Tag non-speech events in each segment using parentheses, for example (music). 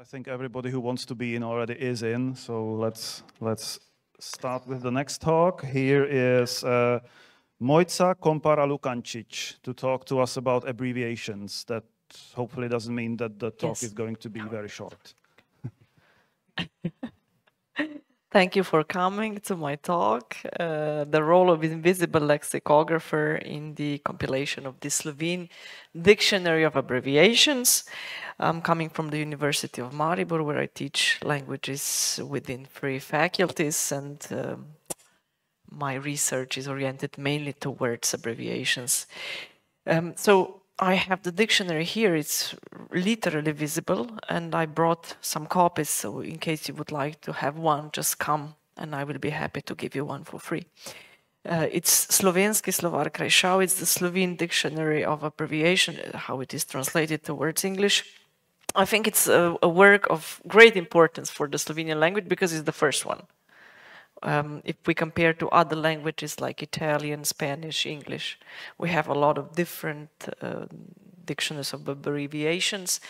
I think everybody who wants to be in already is in. So let's let's start with the next talk. Here is uh, Mojca Kompara Lukancic to talk to us about abbreviations. That hopefully doesn't mean that the talk yes. is going to be very short. (laughs) Thank you for coming to my talk. Uh, the role of invisible lexicographer in the compilation of the Slovene Dictionary of Abbreviations. I'm coming from the University of Maribor, where I teach languages within three faculties, and um, my research is oriented mainly towards abbreviations. Um, so I have the dictionary here, it's literally visible, and I brought some copies, so in case you would like to have one, just come and I will be happy to give you one for free. Uh, it's Slovenski Slovar Krajšav, it's the Slovene Dictionary of Abbreviation, how it is translated towards English. I think it's a, a work of great importance for the Slovenian language because it's the first one. Um, if we compare to other languages like Italian, Spanish, English, we have a lot of different uh, dictionaries of abbreviations,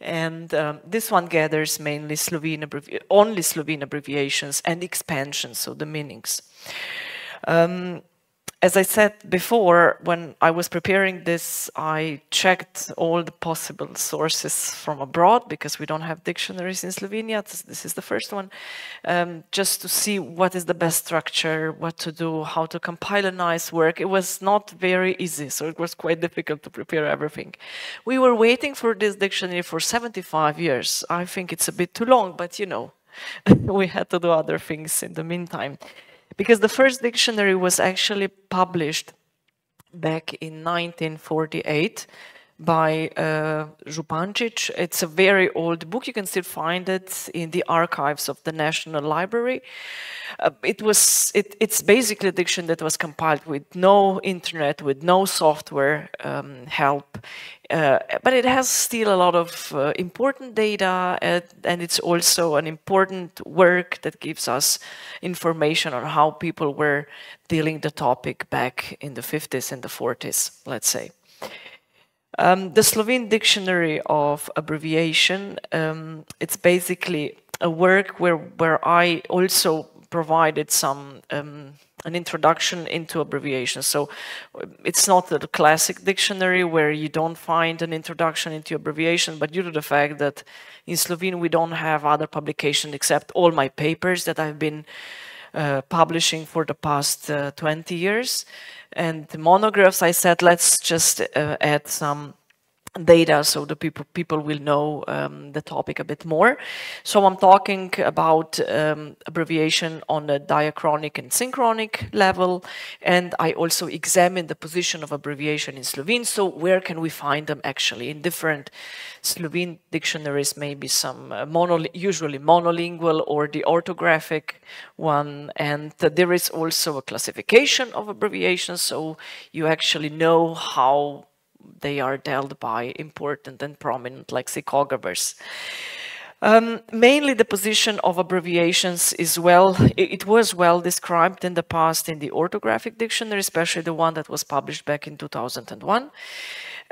and um, this one gathers mainly Slovene only Slovene abbreviations and expansions, so the meanings. Um, as I said before, when I was preparing this, I checked all the possible sources from abroad because we don't have dictionaries in Slovenia. This is the first one, um, just to see what is the best structure, what to do, how to compile a nice work. It was not very easy, so it was quite difficult to prepare everything. We were waiting for this dictionary for 75 years. I think it's a bit too long, but you know, (laughs) we had to do other things in the meantime because the first dictionary was actually published back in 1948 by uh, Župančič. It's a very old book. You can still find it in the archives of the National Library. Uh, it was it, it's basically a dictionary that was compiled with no internet, with no software um, help. Uh, but it has still a lot of uh, important data and, and, it's also an important work that gives us information on how people were dealing the topic back in the 50s and the 40s, let's say. Um, the Slovene Dictionary of Abbreviation, um, it's basically a work where, where I also provided some um, an introduction into abbreviations. So it's not the classic dictionary where you don't find an introduction into abbreviation, but due to the fact that in Slovene we don't have other publications except all my papers that I've been uh, publishing for the past uh, 20 years. And the monographs, I said, let's just uh, add some data so the people people will know um, the topic a bit more. So I'm talking about um, abbreviation on the diachronic and synchronic level, and I also examine the position of abbreviation in Slovene. So where can we find them actually in different Slovene dictionaries? Maybe some uh, mono usually monolingual or the orthographic one, and uh, there is also a classification of abbreviations, so you actually know how they are dealt by important and prominent lexicographers. Um, mainly the position of abbreviations is well, it was well described in the past in the orthographic dictionary, especially the one that was published back in 2001.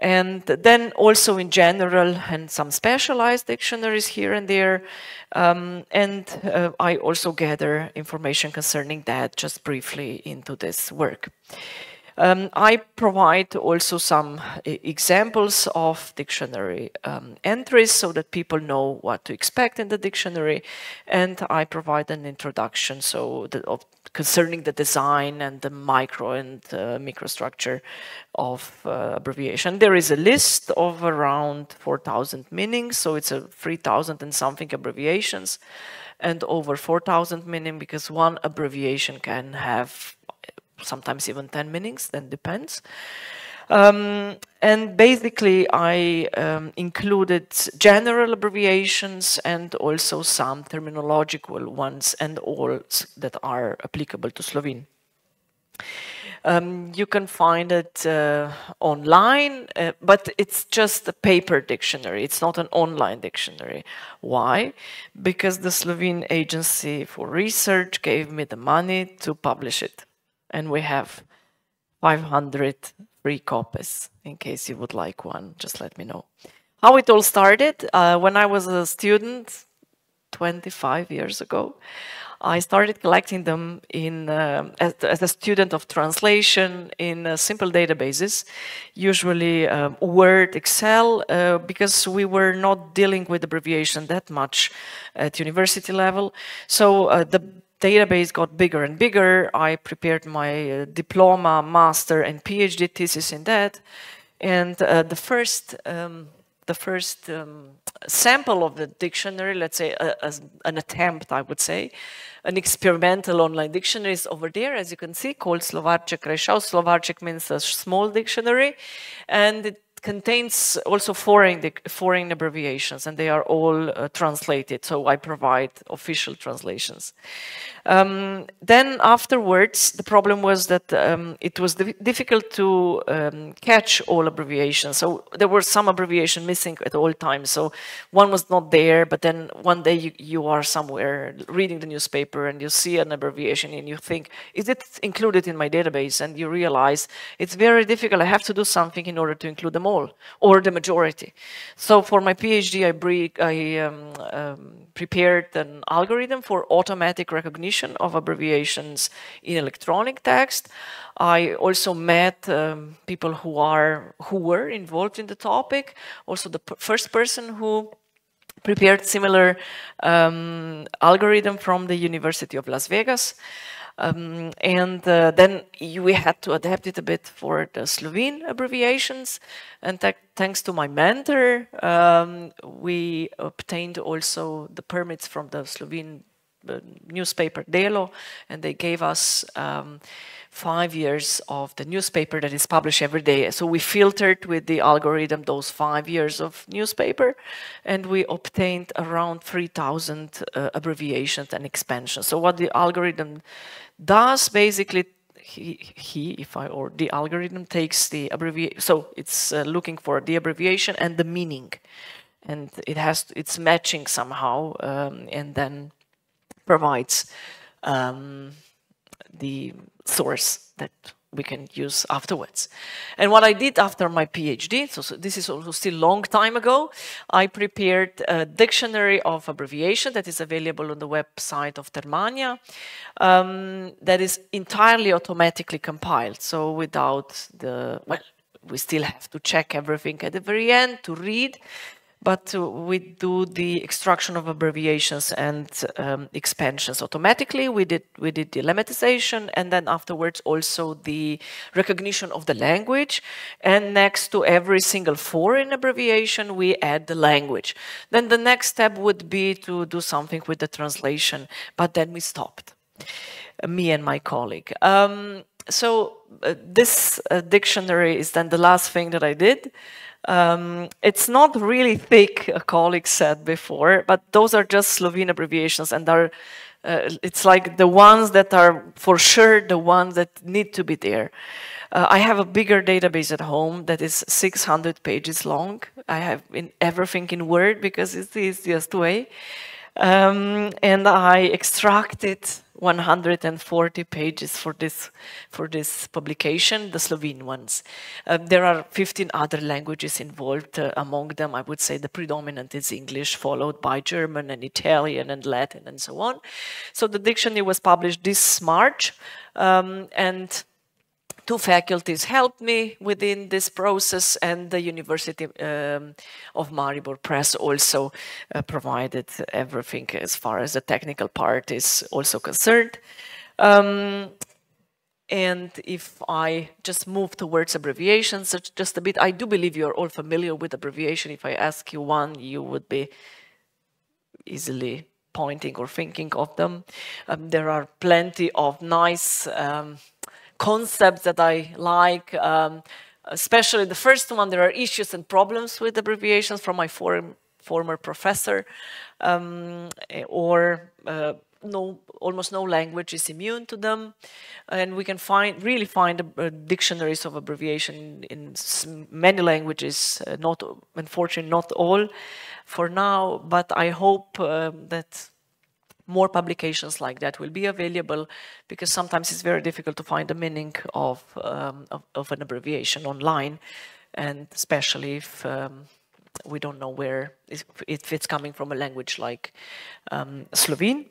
And then also in general and some specialized dictionaries here and there. Um, and uh, I also gather information concerning that just briefly into this work. Um, I provide also some examples of dictionary um, entries so that people know what to expect in the dictionary, and I provide an introduction so the, of, concerning the design and the micro and uh, microstructure of uh, abbreviation. There is a list of around 4,000 meanings, so it's a 3,000 and something abbreviations, and over 4,000 meaning because one abbreviation can have sometimes even 10 meanings, then depends. Um, and basically, I um, included general abbreviations and also some terminological ones and all that are applicable to Slovene. Um, you can find it uh, online, uh, but it's just a paper dictionary. It's not an online dictionary. Why? Because the Slovene Agency for Research gave me the money to publish it and we have 500 free copies in case you would like one just let me know how it all started, uh, when I was a student 25 years ago, I started collecting them in uh, as, as, a student of translation in uh, simple databases, usually um, Word, Excel, uh, because we were not dealing with abbreviation that much at university level. So uh, the database got bigger and bigger. I prepared my uh, diploma, master, and PhD thesis in that. And uh, the first um, the first um, sample of the dictionary, let's say an attempt, I would say, an experimental online dictionary is over there, as you can see, called Slovarček Krajšav. Slovarček means a small dictionary, and it contains also foreign foreign abbreviations, and they are all uh, translated. So I provide official translations. Um, then afterwards, the problem was that um, it was difficult to um, catch all abbreviations. So there were some abbreviation missing at all times. So one was not there, but then one day you, you are somewhere reading the newspaper and you see an abbreviation and you think, is it included in my database? And you realize it's very difficult. I have to do something in order to include them all or the majority. So for my PhD, I, I um, um, prepared an algorithm for automatic recognition of abbreviations in electronic text. I also met um, people who are who were involved in the topic. Also, the first person who prepared similar um, algorithm from the University of Las Vegas. Um, and uh, then we had to adapt it a bit for the Slovene abbreviations. And th thanks to my mentor, um, we obtained also the permits from the Slovene uh, newspaper Delo, and they gave us um, five years of the newspaper that is published every day. So we filtered with the algorithm those five years of newspaper, and we obtained around 3,000 uh, abbreviations and expansions. So what the algorithm does basically he, he, if I, or the algorithm takes the abbreviation, so it's uh, looking for the abbreviation and the meaning. And it has, it's matching somehow, um, and then provides um, the source that we can use afterwards. And what I did after my PhD, so, so, this is also still long time ago, I prepared a dictionary of abbreviation that is available on the website of Termania um, that is entirely automatically compiled. So without the, well, we still have to check everything at the very end to read, but we do the extraction of abbreviations and um, expansions automatically. We did we did the lemmatization and then afterwards also the recognition of the language. And next to every single foreign abbreviation, we add the language. Then the next step would be to do something with the translation, but then we stopped, me and my colleague. Um, so uh, this uh, dictionary is then the last thing that I did. Um, it's not really thick, a colleague said before, but those are just Slovene abbreviations and are uh, it's like the ones that are for sure the ones that need to be there. Uh, I have a bigger database at home that is 600 pages long. I have in everything in Word because it's the easiest way. Um, and I extracted 140 pages for this for this publication, the Slovene ones. Uh, there are 15 other languages involved. Uh, among them, I would say the predominant is English, followed by German and Italian and Latin and so on. So the dictionary was published this March, um, and two faculties helped me within this process and the University um, of Maribor Press also uh, provided everything as far as the technical part is also concerned. Um, and if I just move towards abbreviations just a bit, I do believe you're all familiar with abbreviation. If I ask you one, you would be easily pointing or thinking of them. Um, there are plenty of nice um, concepts that I like, um, especially the first one, there are issues and problems with abbreviations from my form, former professor, um, or uh, no, almost no language is immune to them, and we can find really find uh, dictionaries of abbreviation in many languages. Uh, not unfortunately, not all for now, but I hope um, that more publications like that will be available because sometimes it's very difficult to find the meaning of, um, of, of, an abbreviation online and especially if um, we don't know where if, it's coming from a language like um, Slovene.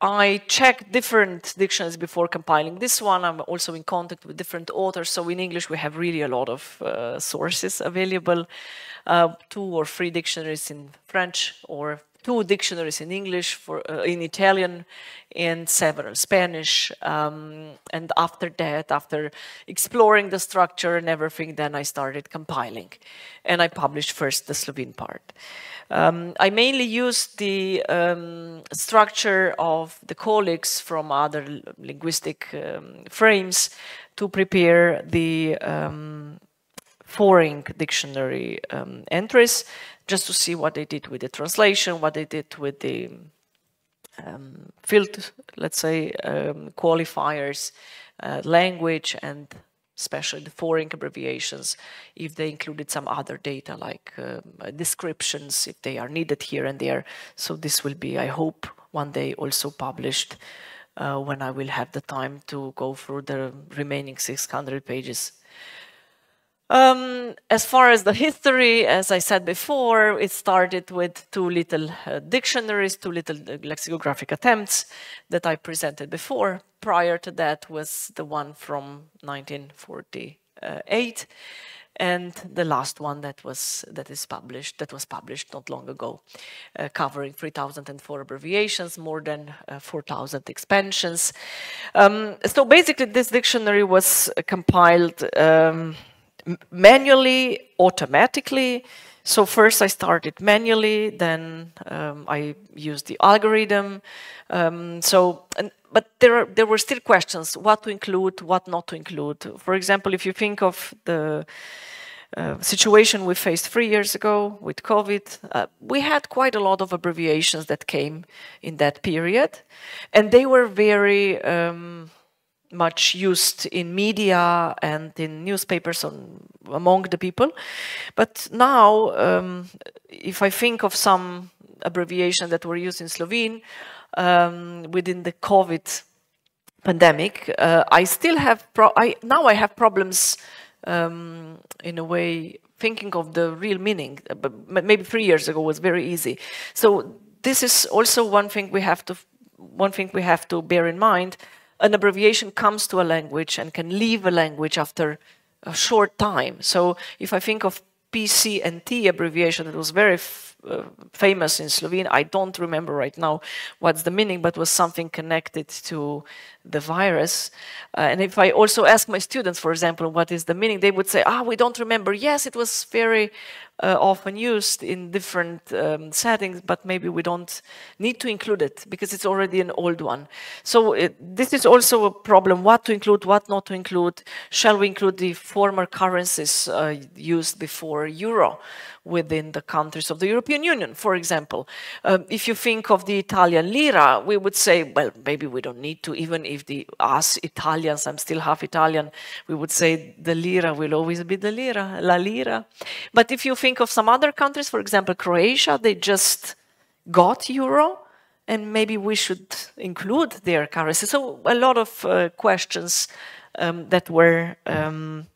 I checked different dictionaries before compiling this one. I'm also in contact with different authors. So in English, we have really a lot of uh, sources available. Uh, two or three dictionaries in French or two dictionaries in English, for uh, in Italian, and several Spanish. Um, and after that, after exploring the structure and everything, then I started compiling. And I published first the Slovene part. Um, I mainly used the um, structure of the colleagues from other linguistic um, frames to prepare the um, foreign dictionary um, entries, just to see what they did with the translation, what they did with the um, field, let's say, qualifiers, uh, language, and especially the foreign abbreviations, if they included some other data like um, descriptions, if they are needed here and there. So this will be, I hope, one day also published uh, when I will have the time to go through the remaining 600 pages. Um, as far as the history, as I said before, it started with two little uh, dictionaries, two little uh, lexicographic attempts that I presented before. Prior to that was the one from 1948, and the last one that was that is published that was published not long ago, uh, covering 3,004 abbreviations, more than uh, 4,000 expansions. Um, so basically, this dictionary was compiled. Um, manually, automatically. So first I started manually, then um, I used the algorithm. Um, so, and, but there, are, there were still questions, what to include, what not to include. For example, if you think of the uh, situation we faced three years ago with COVID, uh, we had quite a lot of abbreviations that came in that period, and they were very um, much used in media and in newspapers on, among the people. But now, um, if I think of some abbreviation that were used in Slovene um, within the COVID pandemic, uh, I still have, I, now I have problems um, in a way thinking of the real meaning. But maybe three years ago was very easy. So this is also one thing we have to, one thing we have to bear in mind an abbreviation comes to a language and can leave a language after a short time. So if I think of PC&T abbreviation, it was very uh, famous in Slovene. I don't remember right now what's the meaning, but was something connected to the virus. Uh, and if I also ask my students, for example, what is the meaning, they would say, ah, we don't remember. Yes, it was very uh, often used in different um, settings, but maybe we don't need to include it because it's already an old one. So it, this is also a problem, what to include, what not to include. Shall we include the former currencies uh, used before euro? within the countries of the European Union, for example. Um, if you think of the Italian lira, we would say, well, maybe we don't need to, even if the us Italians, I'm still half Italian, we would say the lira will always be the lira, la lira. But if you think of some other countries, for example, Croatia, they just got euro, and maybe we should include their currency. So a lot of uh, questions um, that were um,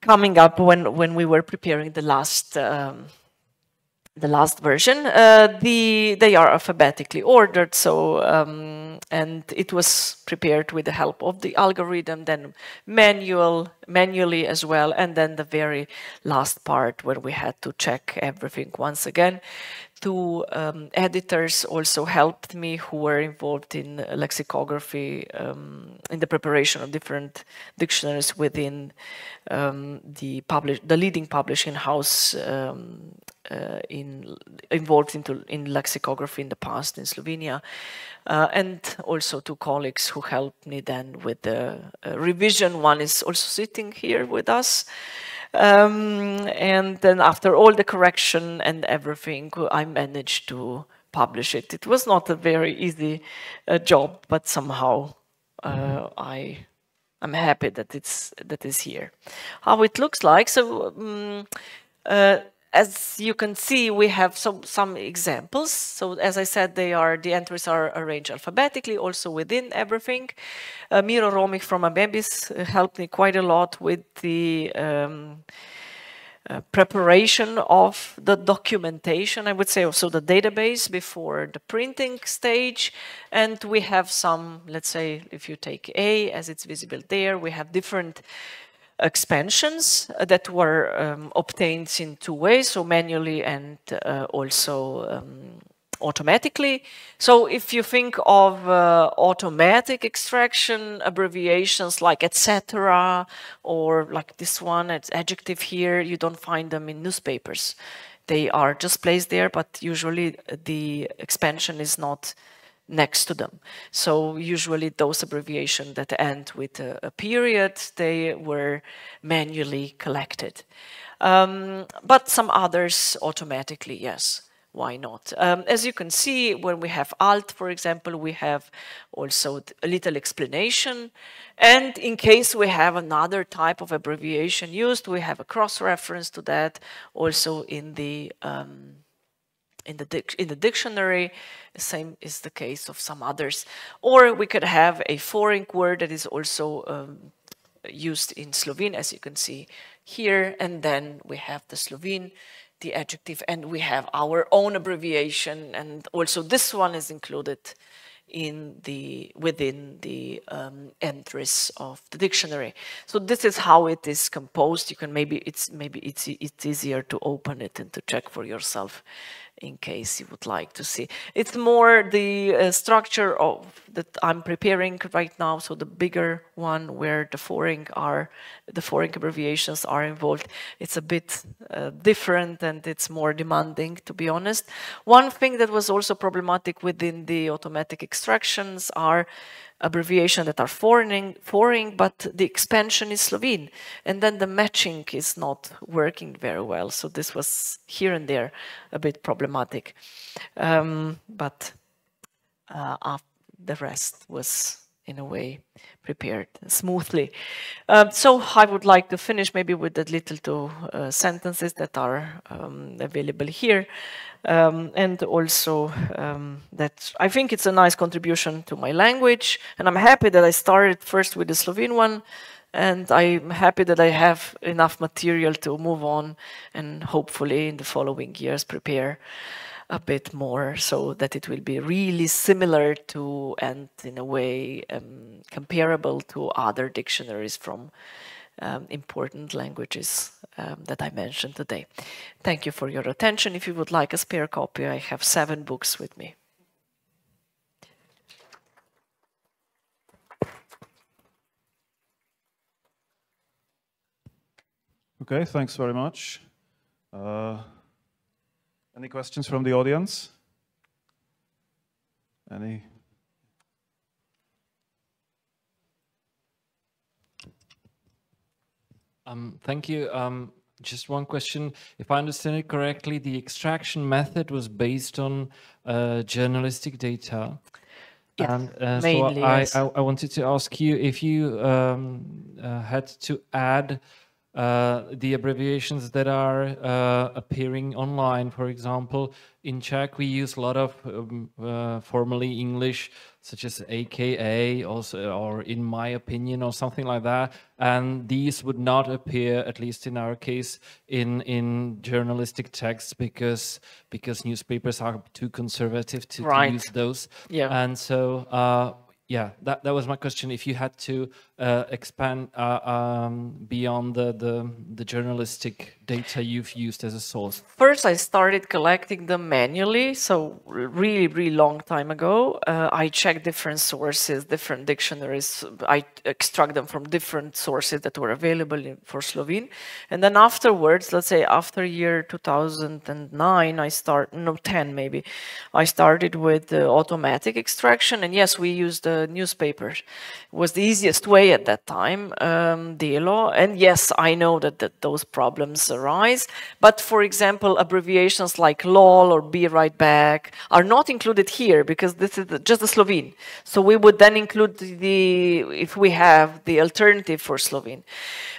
coming up when, when we were preparing the last um, the last version. Uh, the they are alphabetically ordered, so um, and it was prepared with the help of the algorithm, then manual manually as well, and then the very last part where we had to check everything once again two um, editors also helped me who were involved in lexicography, um, in the preparation of different dictionaries within um, the, publish the leading publishing house um, uh, in, involved into, in lexicography in the past in Slovenia. Uh, and also two colleagues who helped me then with the uh, revision. One is also sitting here with us. Um, and then after all the correction and everything, I managed to publish it. It was not a very easy uh, job, but somehow uh, I I'm happy that it's that is here. How it looks like. So um, uh, as you can see, we have some, some examples. So as I said, they are the entries are arranged alphabetically, also within everything. Uh, Miro Romih from Amebis helped me quite a lot with the um, uh, preparation of the documentation, I would say, also the database before the printing stage. And we have some, let's say, if you take A as it's visible there, we have different expansions that were um, obtained in two ways, so manually and uh, also um, automatically. So if you think of uh, automatic extraction abbreviations like etc. or like this one, it's adjective here, you don't find them in newspapers. They are just placed there, but usually the expansion is not next to them. So usually those abbreviations that end with a, a period, they were manually collected. Um, but some others automatically, yes why not? Um, as you can see, when we have alt, for example, we have also a little explanation. And in case we have another type of abbreviation used, we have a cross-reference to that also in the um, in the in the dictionary. Same is the case of some others. Or we could have a foreign word that is also um, used in Slovene, as you can see here, and then we have the Slovene the adjective and we have our own abbreviation and also this one is included in the within the um, entries of the dictionary. So this is how it is composed. You can maybe it's maybe it's it's easier to open it and to check for yourself in case you would like to see. It's more the uh, structure of that I'm preparing right now. So the bigger one where the foreign are, the foreign abbreviations are involved. It's a bit uh, different and it's more demanding, to be honest. One thing that was also problematic within the automatic extractions are abbreviation that are foreign, foreign, but the expansion is Slovene. And then the matching is not working very well. So this was here and there a bit problematic. Um, but uh, the rest was in a way prepared smoothly. Um, so I would like to finish maybe with the little two uh, sentences that are um, available here. Um, and also um, that I think it's a nice contribution to my language. And I'm happy that I started first with the Slovene one. And I'm happy that I have enough material to move on and hopefully in the following years prepare a bit more so that it will be really similar to and in a way um, comparable to other dictionaries from um, important languages um, that I mentioned today. Thank you for your attention. If you would like a spare copy, I have seven books with me. Okay, thanks very much. Uh, any questions from the audience? Any? Um, thank you. Um, just one question. If I understand it correctly, the extraction method was based on uh, journalistic data. Yes, and uh, mainly, so I, yes. I, I, wanted to ask you if you um, uh, had to add uh, the abbreviations that are uh, appearing online. For example, in Czech, we use a lot of um, uh, formally English, such as AKA, also, or in my opinion, or something like that. And these would not appear, at least in our case, in in journalistic texts because because newspapers are too conservative to, Right. to use those. Yeah. And so. Uh, yeah, that, that was my question. If you had to uh, expand uh, um, beyond the, the the journalistic data you've used as a source, First, I started collecting them manually, so really, really long time ago. Uh, I checked different sources, different dictionaries. I extract them from different sources that were available for Slovene. And then afterwards, let's say after year 2009, I start, no, 10 maybe, I started with the automatic extraction. And yes, we used the newspapers. Was the easiest way at that time, um, Delo. And yes, I know that, that those problems arise. But for example, abbreviations like LOL or Be Right Back are not included here because this is just the Slovene. So we would then include the, if we have the alternative for Slovene.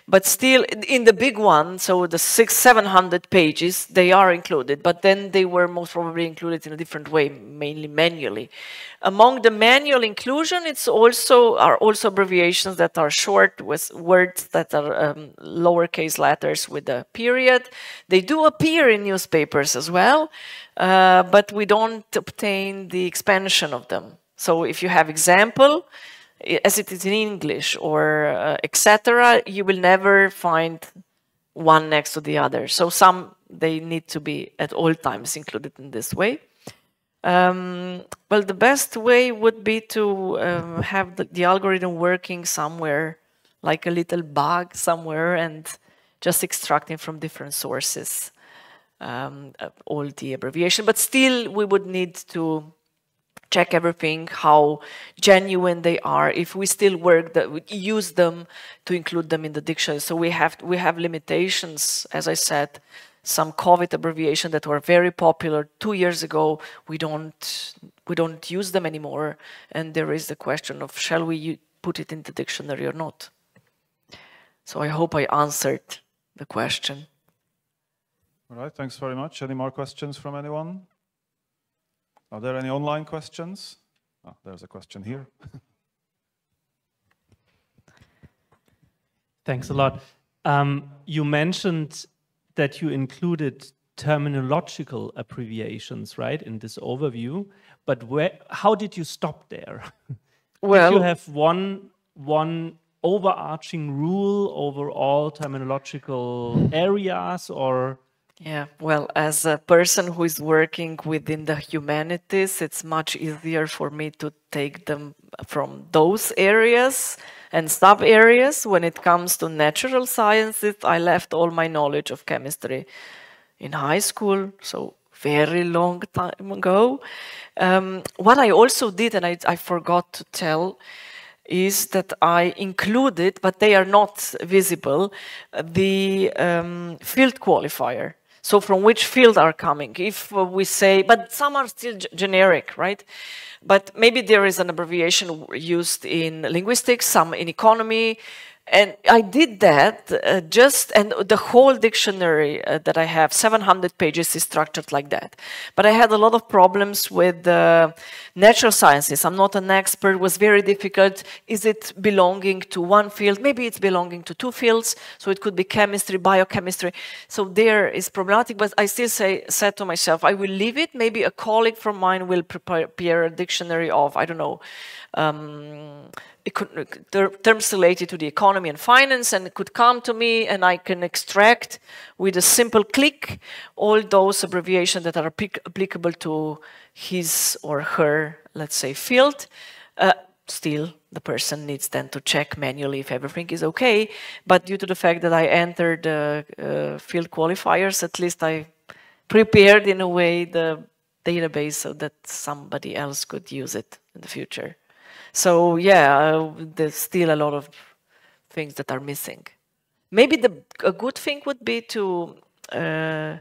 But still, in the big one, so the six, 700 pages, they are included, but then they were most probably included in a different way, mainly manually. Among the manual inclusion, it's also are also abbreviations that are short with words that are um, lowercase letters with a period. They do appear in newspapers as well, uh, but we don't obtain the expansion of them. So if you have example, as it is in English or uh, etc., you will never find one next to the other. So some they need to be at all times included in this way. Um, well, the best way would be to um, have the, the, algorithm working somewhere, like a little bug somewhere, and just extracting from different sources um, all the abbreviation. But still, we would need to check everything, how genuine they are, if we still work that we use them to include them in the dictionary. So we have we have limitations, as I said, some COVID abbreviation that were very popular two years ago. We don't we don't use them anymore, and there is the question of shall we put it in the dictionary or not. So I hope I answered the question. All right, thanks very much. Any more questions from anyone? Are there any online questions? Oh, there's a question here. (laughs) Thanks a lot. Um, you mentioned that you included terminological abbreviations, right, in this overview. But where, how did you stop there? (laughs) Well, did you have one one overarching rule over all terminological areas, or yeah, well, as a person who is working within the humanities, it's much easier for me to take them from those areas and sub areas. When it comes to natural sciences, I left all my knowledge of chemistry in high school, so very long time ago. Um, what I also did, and I, I forgot to tell, is that I included, but they are not visible, the um, field qualifier. So from which field are coming? If uh, we say, but some are still generic, right? But maybe there is an abbreviation used in linguistics, some in economy, and I did that uh, just, and the whole dictionary uh, that I have, 700 pages, is structured like that. But I had a lot of problems with uh, natural sciences. I'm not an expert, it was very difficult. Is it belonging to one field? Maybe it's belonging to two fields, so it could be chemistry, biochemistry. So there is problematic, but I still say, said to myself, I will leave it. Maybe a colleague from mine will prepare a dictionary of, I don't know, um, terms related to the economy and finance and it could come to me and I can extract with a simple click all those abbreviations that are applicable to his or her, let's say, field. Uh, still, the person needs then to check manually if everything is okay. But due to the fact that I entered uh, uh, field qualifiers, at least I prepared in a way the database so that somebody else could use it in the future. So yeah, uh, there's still a lot of things that are missing. Maybe the a good thing would be to uh,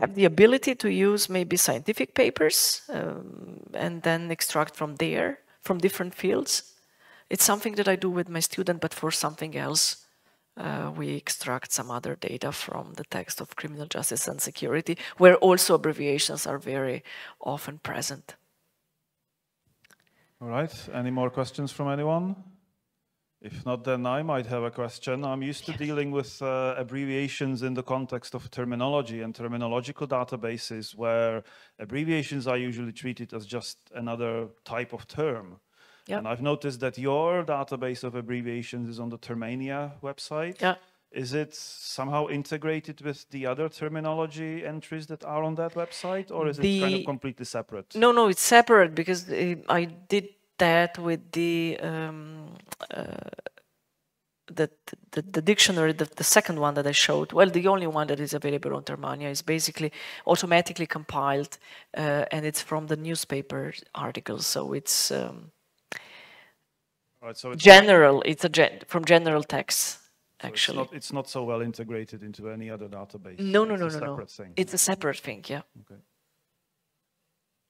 have the ability to use maybe scientific papers um, and then extract from there from different fields. It's something that I do with my student, but for something else. Uh, we extract some other data from the text of criminal justice and security, where also abbreviations are very often present. All right, any more questions from anyone? If not, then I might have a question. I'm used to dealing with uh, abbreviations in the context of terminology and terminological databases where abbreviations are usually treated as just another type of term. Yep. And I've noticed that your database of abbreviations is on the Termania website. Yeah. Is it somehow integrated with the other terminology entries that are on that website, or is the, it kind of completely separate? No, no, it's separate because uh, I did that with the um, uh, the, the, the, dictionary, the, the, second one that I showed, well, the only one that is available on Termania is basically automatically compiled, uh, and it's from the newspaper articles. So it's um, Right, so it's general. It's a gen, from general text, so actually. It's not, it's not so well integrated into any other database. no, no, It's no, no, no. thing. It's a separate thing. Yeah. Okay.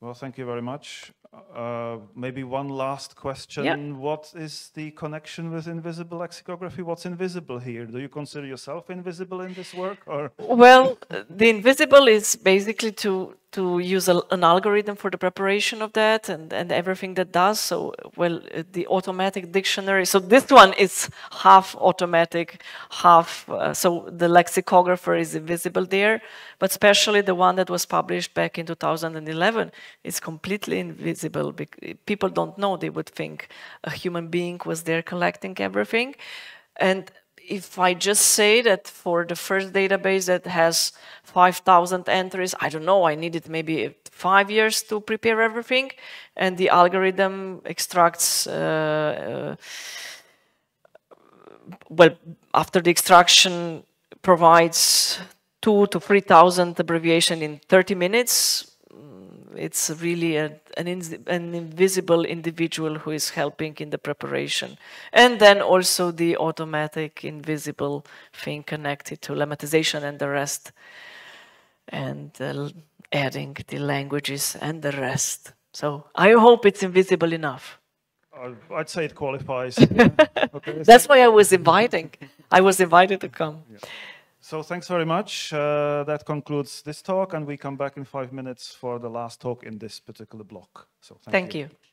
Well, thank you very much. Uh, maybe one last question. Yeah. What is the connection with invisible lexicography? What's invisible here? Do you consider yourself invisible in this work or? Well, the invisible is basically to to use a, an algorithm for the preparation of that and, and everything that does. So, well, uh, the automatic dictionary. So this one is half automatic, half. Uh, so the lexicographer is invisible there, but especially the one that was published back in 2011 is completely invisible. People don't know. They would think a human being was there collecting everything, and if I just say that for the first database that has 5,000 entries, I don't know, I needed maybe five years to prepare everything, and the algorithm extracts, uh, uh, well, after the extraction provides two to 3,000 abbreviation in 30 minutes. It's really a, an, ins- an invisible individual who is helping in the preparation. And then also the automatic invisible thing connected to lemmatization and the rest. And uh, adding the languages and the rest. So I hope it's invisible enough. I'd say it qualifies. yeah. (laughs) Okay, That's why I was inviting. I was invited to come. So thanks very much. Uh, that concludes this talk, and we come back in five minutes for the last talk in this particular block. So thank, Thank you. you.